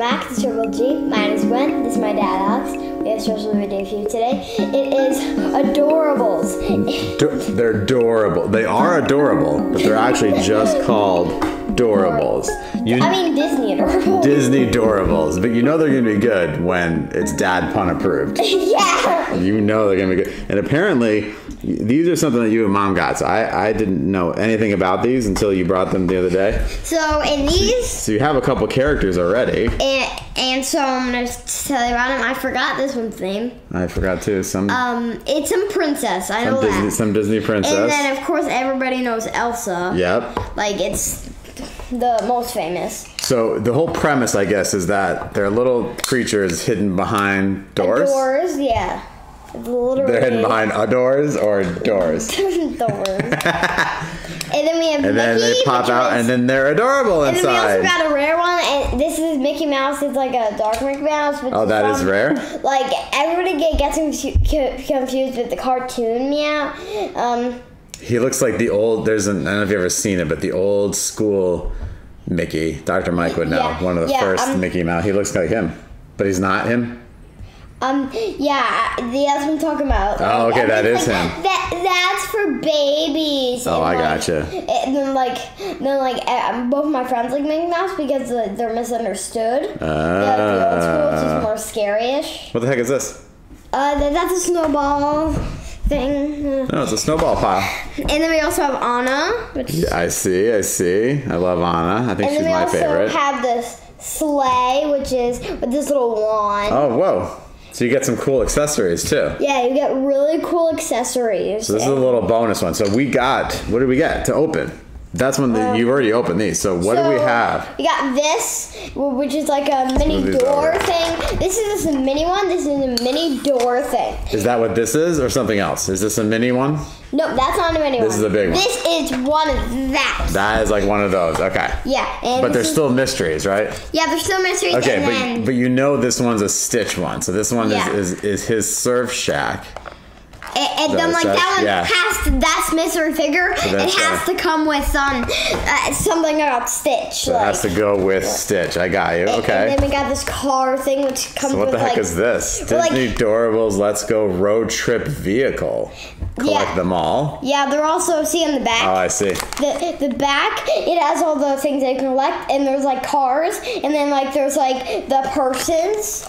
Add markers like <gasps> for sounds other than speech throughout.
back to Triple G. My name is Gwen. This is my dad, Alex. We have a special video for you today. It is Adorables. Do- they're adorable. They are adorable, but they're actually just called Doorables. You I mean Disney Adorables. Disney Doorables, but you know they're gonna be good when it's dad pun approved. <laughs> yeah. You know they're gonna be good. And apparently, these are something that you and mom got. So I, I didn't know anything about these until you brought them the other day. So in these, So you have a couple characters already. and, and so I'm gonna tell you about them. I forgot this one's name. I forgot too. Some Um, it's some princess. I some know Disney that. some Disney princess. And then of course everybody knows Elsa. Yep. Like it's the most famous. So the whole premise, I guess, is that they're little creatures hidden behind doors. Doors, yeah. They're hidden behind a doors or doors. <laughs> doors. <laughs> and then we have And then they pop out, is- and then they're adorable And then we also inside. got a rare one, and this is Mickey Mouse. It's like a dark Mickey Mouse. Which Oh, that is from- rare? <laughs> Like everybody get, gets confused with the cartoon meow. Um, He looks like the old. There's an. I don't know if you've ever seen it, but the old school Mickey. Dr. Mike would know. Yeah, One of the yeah, first um, Mickey Mouse. He looks like him, but he's not him. um, yeah, the that's what I'm talking about. Oh, okay, that is him. <laughs> That that's for babies. Oh, I like, gotcha. And then like, then like, uh, both my friends like Mickey Mouse because uh, they're misunderstood. yeah, the old school is Uh, more scary-ish. what the heck is this? Uh, th- that's a snowball thing. No, it's a snowball pile. And then we also have Anna, which Yeah, I see. I see. I love Anna. I think and she's then we my also favorite. have this sleigh, which is with this little wand. Oh, whoa. So you get some cool accessories too. Yeah, you get really cool accessories. So this is a little bonus one. So we got, what did we get to open? That's when the, you've already opened these. So what do we have? We got this, which is like a mini door over. thing. This is a mini one. This is a mini door thing. Is that what this is or something else? Is this a mini one? No, that's not a mini one. This is a big one. This is one of that. That is like one of those. Okay. Yeah, and But there's still mysteries, right? yeah, there's still mysteries. Okay, and but, then, but you know this one's a Stitch one. So this one Yeah. is, is, is his surf shack. And, and then like that- that one yeah. has to, that's mystery figure. it that's, has uh, to come with some uh, something about Stitch. So it has to go with Stitch. I got you. And Okay. And then we got this car thing which comes So what with the heck like is this? like- Disney Doorables Let's Go Road Trip Vehicle. Collect Yeah. them all. yeah. They're also see on the back. Oh, I see. the, the back it has all the things they collect and there's like cars and then like there's like the persons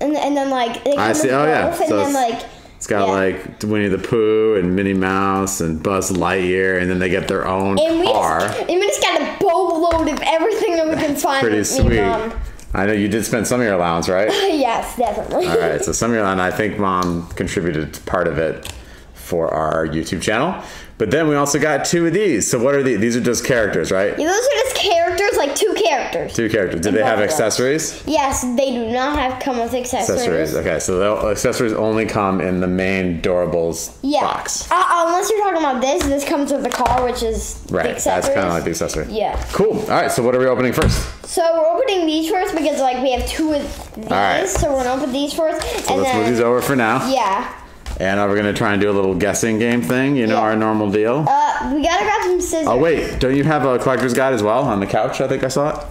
and, and then like they I see. Oh, yeah. and So then like It's got yeah. like Winnie the Pooh and Minnie Mouse and Buzz Lightyear, and then they get their own and we car. just, and we just got a boatload of everything that we can find Pretty sweet. Mom. I know you did spend some of your allowance, right? <laughs> yes definitely All right, so some of your allowance, I think mom contributed part of it for our YouTube channel. But then we also got two of these. So what are these? These are just characters, right? Yeah, those are just characters like two characters Two characters. Do they have both of them. accessories? yes they do not have come with accessories, Accessories. Okay, so the accessories only come in the main Doorables yeah box. uh, unless you're talking about this this comes with the car which is the Right, that's kind of like the accessory. yeah Cool. All right, so what are we opening first? So we're opening these first because like we have two of these. right. So we're gonna open these first, So and let's then move these over for now. yeah, And we're to try and do a little guessing game thing? You know, Yeah. our normal deal. uh, we gotta grab some scissors. oh, wait. Don't you have a collector's guide as well on the couch? I think I saw it.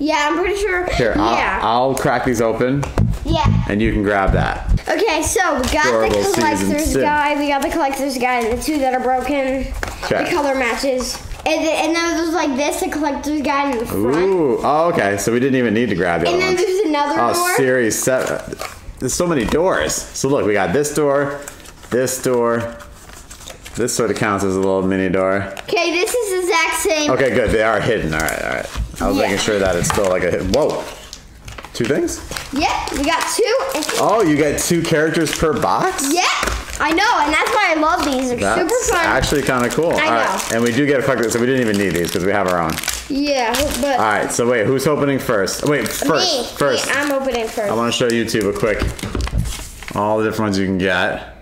Yeah, I'm pretty sure. Here, yeah, I'll, I'll crack these open yeah. and you can grab that. Okay, so we got Adorable the collector's guide. We got the collector's guide. and The two that are broken. Okay. The color matches. And then, and then there's like this, the collector's guide in the front. Ooh. Oh, okay. So we didn't even need to grab the And other then ones. there's another Oh, door. series seven. There's so many doors. So look, we got this door, this door. This sort of counts as a little mini door. Okay, this is the exact same. Okay, good. They are hidden. All right, all right. I was Yeah. making sure that it's still like a hidden. Whoa. Two things? Yeah, we got two. Oh, you get two characters per box? Yeah, I know, and that's why I love these. They're That's super fun. actually kind of cool. I All right, know. And we do get a collector, so we didn't even need these because we have our own. Yeah, but All right, so wait, who's opening first? Wait, first, me, first. me, I'm opening first. I want to show YouTube a quick, all the different ones you can get.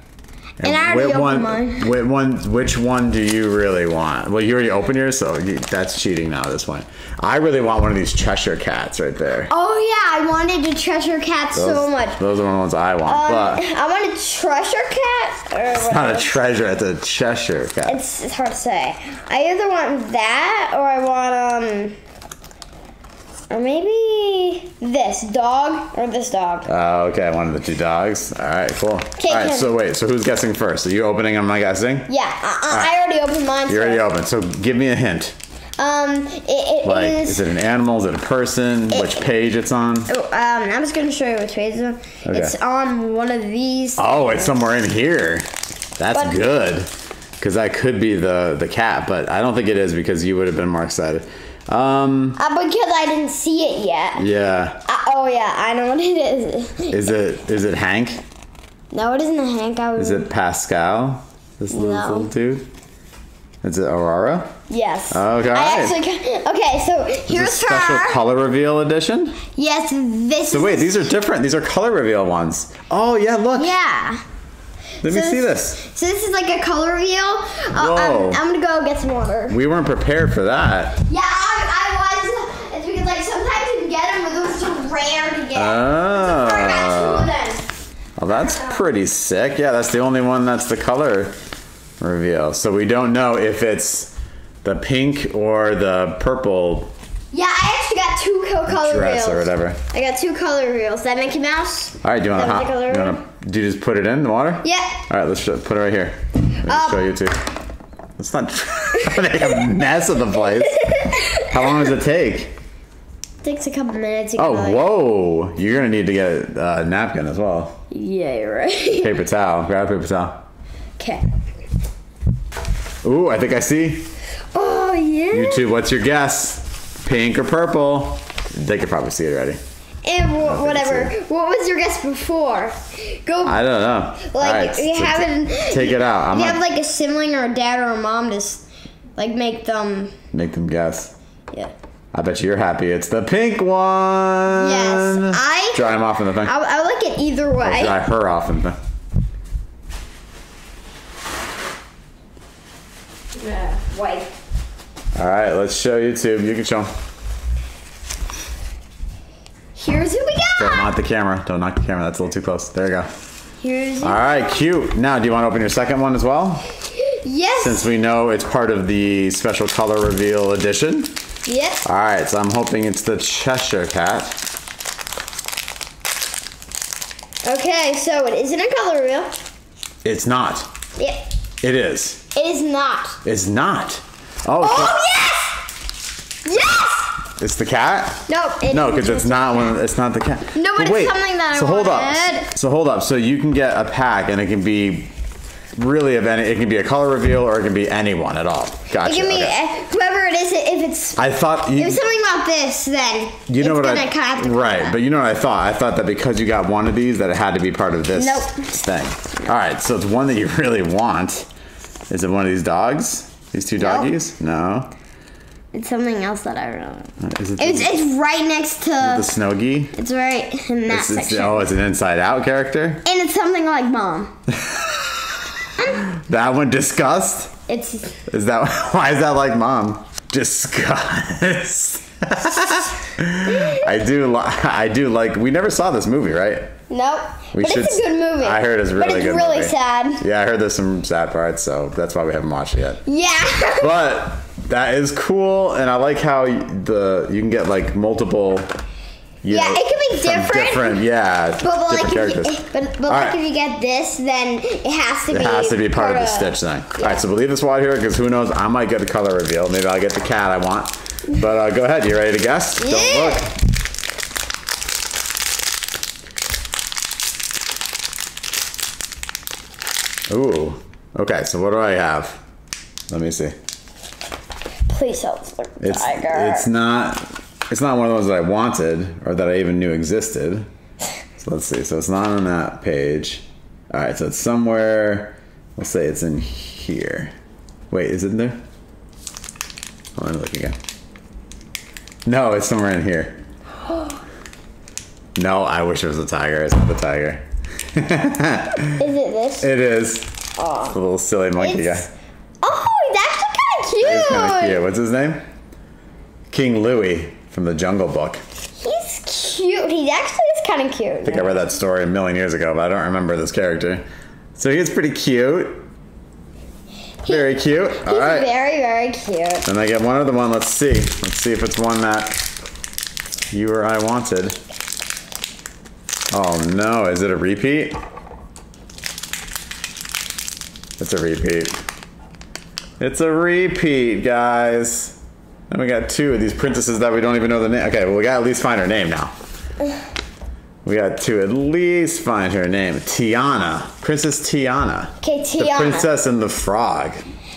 And I already which opened one, mine. Which one, which one do you really want? Well, you already opened yours, so you, that's cheating now. At this point. I really want one of these Cheshire cats right there. oh yeah, I wanted the treasure cat so much. Those are the ones I want, Um, but <laughs> I want a treasure cat. Or it's not a treasure. It's a Cheshire cat. It's, it's hard to say. I either want that or I want um or maybe this dog or this dog. Oh, okay, one of the two dogs. All right, cool. All right, so wait, so who's guessing first? Are you opening? Am I guessing? Yeah, I, I, I already opened mine. You already opened. So give me a hint. Um, it, it Like, is- is it an animal? Is it a person? Which page it's on? Oh, um, I'm just gonna show you which page it's on. Okay. It's on one of these. Oh, it's somewhere in here. That's But- good. Because that could be the the cat, but I don't think it is because you would have been more excited. Um, Uh, because I didn't see it yet. yeah. Uh, oh yeah, I know what it is. <laughs> Is it is it Hank? No, it isn't Hank. I was. Is it Pascal? This little, No. little dude? Is it Aurora? Yes. Okay. I actually. Okay, so Is here's it special her. color reveal edition? yes, this. So is, wait, these are different. These are color reveal ones. Oh yeah, look. Yeah. Let me So see this. So this is like a color reveal. Uh, Whoa. I'm, I'm gonna go get some water. We weren't prepared for that. Yeah, I, I was. It's because like sometimes you can get them, but those are to get. Oh. I got two of them. Well, that's pretty sick. Yeah, that's the only one that's the color reveal. So we don't know if it's the pink or the purple Yeah, I actually got two co- color dress reveals. or whatever. I got two color reveals. That Mickey Mouse. All right, do you want to hop? color You want to? Do you just put it in the water? Yeah. All right, let's show, put it right here. Let me Um, show you too. Let's not <laughs> make a mess of the place. How long does it take? Takes a couple minutes. to Oh, like- whoa! You're gonna need to get a napkin as well. Yeah, you're right. Paper <laughs> towel. Grab a paper towel. Okay. Ooh, I think I see. Oh yeah. You two, what's your guess? Pink or purple? They could probably see it already. And wh- whatever. What was your guess before? Go. I don't know. like right, you have it. Take it out. I'm you gonna have like a sibling or a dad or a mom to like make them. make them guess. Yeah. I bet you're happy. It's the pink one. Yes, I- dry him off in the thing. I, I like it either way. dry her off in the thing. Yeah, white. All right, let's show YouTube. You can show. Them. Here's who we got. Don't knock the camera. Don't knock the camera. That's a little too close. There you go. Here's. All right, cute. Now, do you want to open your second one as well? <gasps> yes. Since we know it's part of the special color reveal edition. Yes. All right, so I'm hoping it's the Cheshire Cat. Okay, so it isn't a color wheel. It's not. Yeah. It is. It is not. It's not. Oh, Oh yes! Yes! it's the cat. No. It No, because it's not one. It's not the cat. No, but it's wait, something that I so hold wanted. up. So hold up. So you can get a pack, and it can be really of any. It can be a color reveal, or it can be anyone at all. Gotcha. It can be okay. uh, whoever it is. If it's I thought you. if something about this, then You know it's what gonna I kind of have to come right, but you know what I thought? I thought that because you got one of these, that it had to be part of this Nope. thing. All right, so it's one that you <laughs> really want. Is it one of these dogs? These two Nope. doggies? No. It's something else that I don't know. Is it It's it's right next to. the Snowgie? It's right in that It's, it's, section. oh, it's an Inside Out character. and it's something like mom. <laughs> That one, disgust. It's Is that <laughs> why is that like mom? Disgust. I do. Li- I do like. We never saw this movie, right? nope. We but it's a good movie. I heard it's really But it's good really movie. sad. Yeah, I heard there's some sad parts, so that's why we haven't watched it yet. Yeah. But that is cool, and I like how the you can get like multiple. You Yeah, know, it can be different. Different, yeah, But, <laughs> but like, different if you, characters. but, but like right. if you get this, then it has to It be. has to be part of the stitch thing. All right, so we'll leave this wide here because who knows? I might get a color reveal. Maybe I'll get the cat I want. But uh, go ahead. You ready to guess? Yeah. Don't look. Ooh. Okay, so what do I have? Let me see. Please help It's tiger. it's not it's not one of those that I wanted or that I even knew existed. So let's see. So it's not on that page. All right. So it's somewhere. Let's say it's in here. Wait, is it in there? Oh, let me look again. No, it's somewhere in here. <gasps> No, I wish it was a tiger. It's not the tiger. <laughs> Is it this? It is. Aw. The little silly monkey It's- guy. Oh, he's actually kind of cute. He's kind of cute. What's his name? King Louie from the Jungle Book. He's cute. He actually is kind of cute. I think I read that story a million years ago, but I don't remember this character. So he's pretty cute. Very cute. He's All right. very, very cute. Then I get one other one. Let's see. Let's see if it's one that you or I wanted. Oh no, is it a repeat? It's a repeat. It's a repeat, guys. And we got two of these princesses that we don't even know the name. Okay, well, we got to at least find her name now. We got to at least find her name. Tiana. Princess Tiana. Okay, The Princess and the Frog.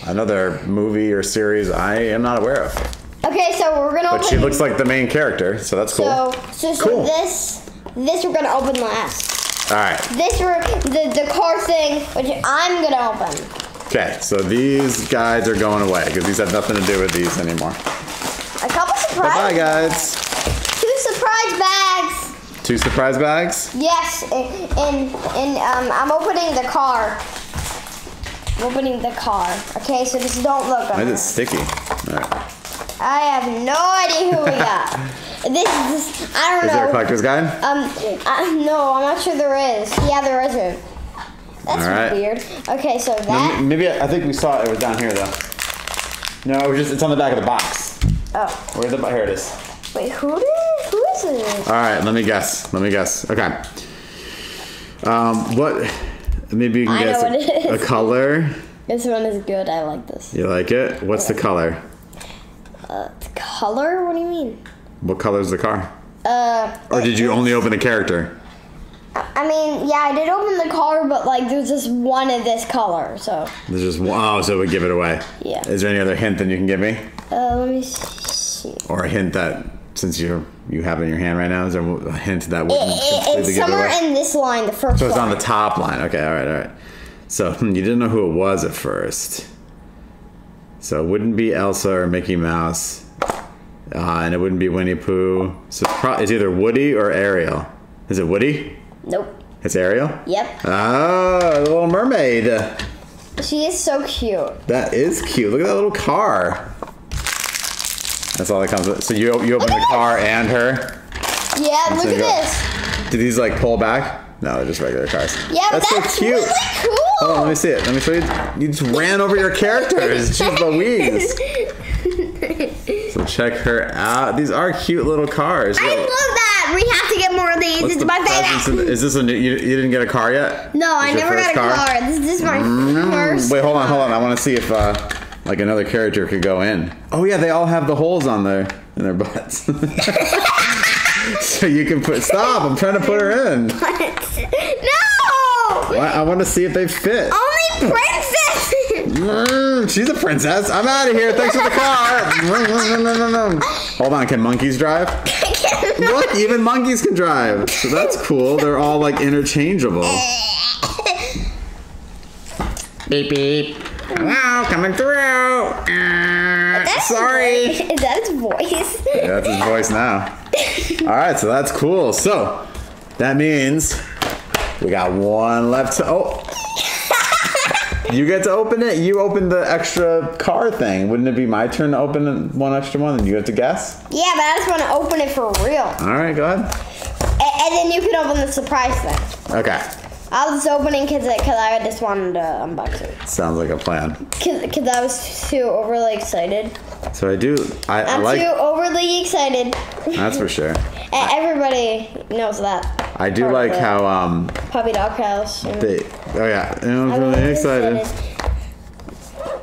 Another movie or series I am not aware of. Okay, so we're gonna But she looks like the main character, so that's cool. so, so, so Cool. this, this we're gonna open last. All right. This we're the the car thing, which I'm gonna open. Okay, so these guys are going away because these have nothing to do with these anymore. A couple surprise. Bye, guys. Two surprise bags. Two surprise bags. Yes, and and, and um, I'm opening the car. I'm opening the car. Okay, so just don't look Why is it sticky? All right. I have no idea who we got. <laughs> this is I don't know. Is there a collector's guide? Um, I, no, I'm not sure there is. Yeah, there isn't. That's All right. weird. Okay, so that. m- Maybe I think we saw it. It was down here though. No, it was just it's on the back of the box. Oh, Where's the here it is. wait, who did? Who is it? All right, let me guess. Let me guess. Okay. Um, what? Maybe you can I know guess what it a, a color. This one is good. I like this. You like it? What's the color? Uh, color? What do you mean? What color is the car? Uh, Or did you only open the character? I mean, yeah, I did open the car, but like, there's just one of this color. So, There's just one. Oh, so we give it away. Yeah. Is there any other hint that you can give me? uh, let me see. or a hint that since you you have it in your hand right now, is there a hint that It, wouldn't it, completely it's it somewhere away? in this line, the first so it's one. on the top line. Okay, all right, all right. So <laughs> you didn't know who it was at first. So it wouldn't be Elsa or Mickey Mouse, uh, and it wouldn't be Winnie Pooh. So it's, pro- it's either Woody or Ariel. Is it Woody? Nope. It's Ariel. Yep. Oh, the Little Mermaid. She is so cute. That is cute. Look at that little car. That's all that comes with. So you you open the car and her. Yeah, look so at you- this. Do these like pull back? No, they're just regular cars. Yeah, that's, that's, so cute. really cool. Hold on, let me see it. Let me show you. You just ran over your characters. <laughs> Jeez Louise. <laughs> So check her out. These are cute little cars. I love that. We have to get more of these. What's it's the my favorite. Is this a new? You, you didn't get a car yet? No, I never got a car. This, this is my mm, first. Wait, hold on, hold on. I want to see if uh, like another character could go in. Oh yeah, they all have the holes on their in their butts. <laughs> so you can put. Stop! I'm trying to put her in. <laughs> no! I, I want to see if they fit. Only princess! Mm, she's a princess. I'm out of here. Thanks for the car. <laughs> Mm, mm, hold on. Can monkeys drive? Look, even monkeys can drive. So that's cool. They're all like interchangeable. Beep beep. Wow, coming through. Uh, That's sorry. Is that his voice? Yeah, that's his voice now. All right, so that's cool. So that means we got one left to. Oh, you get to open it. You open the extra car thing. Wouldn't it be my turn to open one extra one, and you have to guess? yeah, but I just want to open it for real. All right, go ahead. A- and then you can open the surprise thing. Okay, I was opening because because I just wanted to unbox it. sounds like a plan. Because I was too overly excited. So I do. I, I'm like. too overly excited. That's for sure. <laughs> Everybody knows that. I do like how um Puppy Dog House. they. Oh yeah, I'm I'm really excited.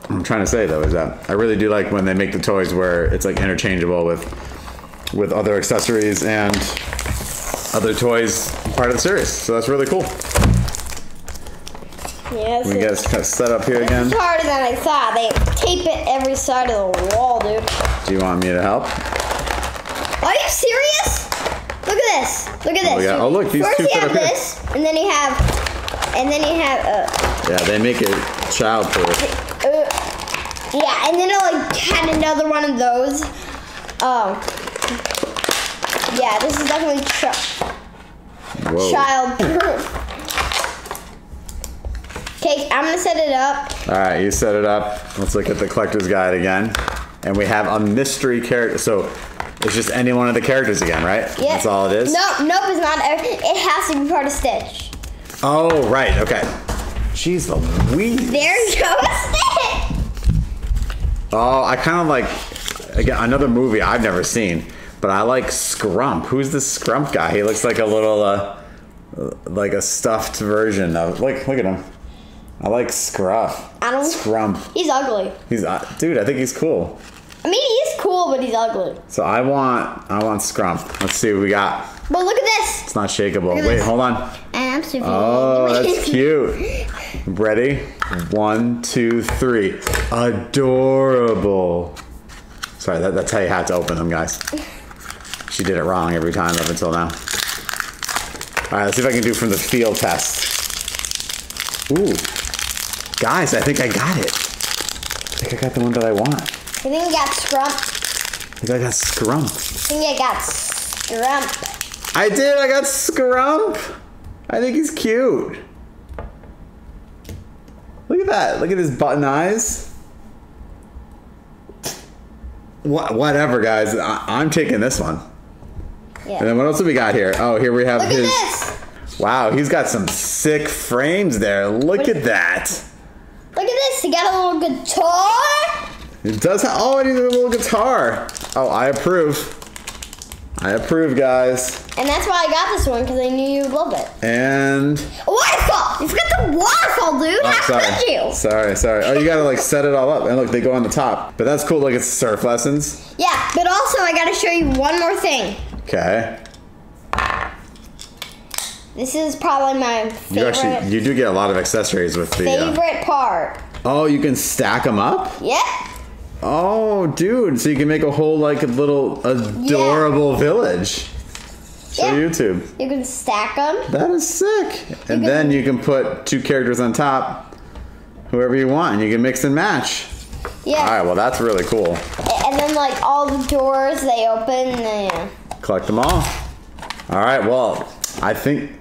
I'm trying to say though is that I really do like when they make the toys where it's like interchangeable with with other accessories and other toys part of the series. So that's really cool. Yes. We get it's kind of set up here again. It's harder than I thought. They tape it every side of the wall, dude. Do you want me to help? Look at this. we got- oh, look, these First two you have up here. this, and then you have, and then you have, uh, Yeah, they make it childproof. uh, yeah, and then I like had another one of those. Um, yeah, this is definitely ch- child proof. Okay, I'm gonna set it up. All right, you set it up. Let's look at the collector's guide again. And we have a mystery character. So it's just any one of the characters again, right? Yeah. That's all it is? No, nope, it's not. It has to be part of Stitch. Oh, right. Okay. Jeez Louise. There goes <laughs> Stitch. Oh, I kind of like again another movie I've never seen, but I like Scrump. Who's this Scrump guy? He looks like a little uh, like a stuffed version of like look at him. I like Scruff. I don't- Scrump. He's ugly. He's uh, dude. I think he's cool. I mean, he's cool, but he's ugly. So I want I want Scrump. Let's see what we got. But look at this. It's not shakeable. Wait, this. hold on. I'm super. Oh, that's <laughs> cute. Ready? One, two, three. Adorable. Sorry, that, that's how you have to open them, guys. She did it wrong every time up until now. All right, let's see if I can do from the feel test. Ooh, guys, I think I got it. I think I got the one that I want. I I think I got scrump. think I got Scrump. I think I got scrump. I did. I got Scrump. I think he's cute. Look at that. Look at his button eyes. What, whatever, guys. I, I'm taking this one. Yeah. And then what else do we got here? Oh, here we have Look at his. this. Wow, he's got some sick frames there. Look What- at that. Look at this. He got a little guitar. It does have. Oh, I need a little guitar. Oh, I approve. I approve, guys. And that's why I got this one because I knew you would love it. And A waterfall. You forgot the waterfall, dude. Oh, How sorry. could you? Sorry, sorry. Oh, you gotta like set it all up, and look, they go on the top. But that's cool. Like it's surf lessons. Yeah, but also I gotta show you one more thing. Okay. This is probably my favorite. You actually you do get a lot of accessories with the. Uh, favorite part. oh, you can stack them up. Yep. Oh, dude! So you can make a whole like a little adorable village. Show Yeah. YouTube. You can stack them. That is sick. And can- then you can put two characters on top, whoever you want, and you can mix and match. Yeah. All right. Well, that's really cool. And then like all the doors they open. And yeah. Collect them all. All right. Well, I think.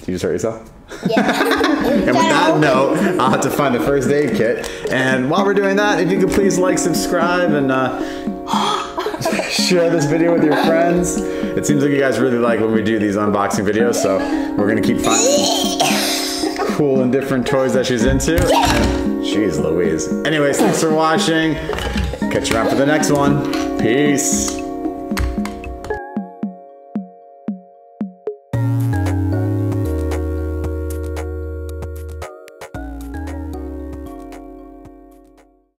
Did you just hurt yourself? And with that note, I'll have to find the first aid kit. And while we're doing that, if you could please like, subscribe, and uh, <laughs> share this video with your friends. It seems like you guys really like when we do these unboxing videos, so we're gonna keep finding cool and different toys that she's into. Jeez Louise. Anyways, thanks for watching. Catch you around for the next one. Peace.